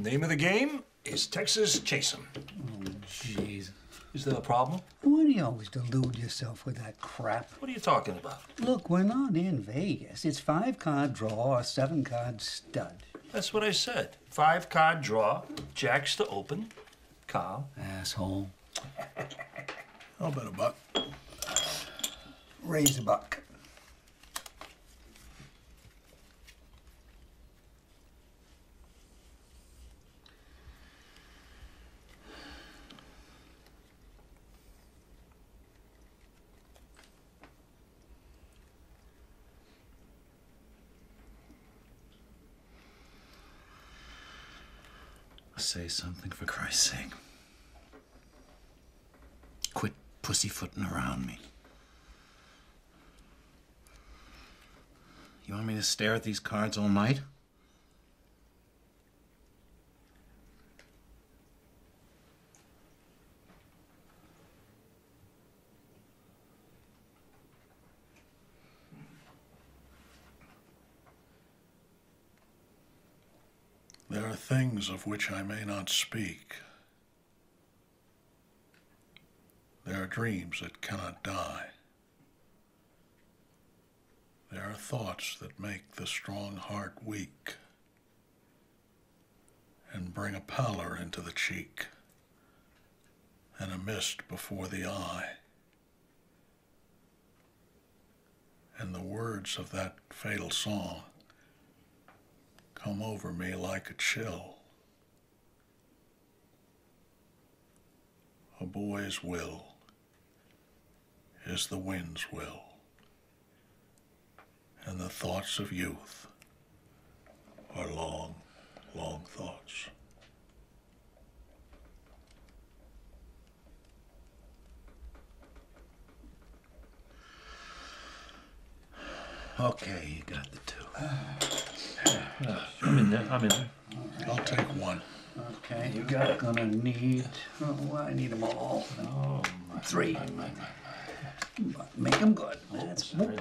Name of the game is Texas Chase 'em. Jeez. Is there a problem? Why do you always delude yourself with that crap? What are you talking about? Look, we're not in Vegas. It's five card draw or seven card stud. That's what I said. Five card draw, jacks to open. Carl. Asshole. I'll bet a buck. Raise a buck. Say something for Christ's sake. Quit pussyfooting around me. You want me to stare at these cards all night? There are things of which I may not speak. There are dreams that cannot die. There are thoughts that make the strong heart weak and bring a pallor into the cheek and a mist before the eye. And the words of that fatal song come over me like a chill. A boy's will is the wind's will, and the thoughts of youth are long, long thoughts. Okay, you got the two. I'm in there. I'm in there. I'll take one. Okay. You got Gonna need. Oh, I need them all. Oh, Three. Make them good. That's more.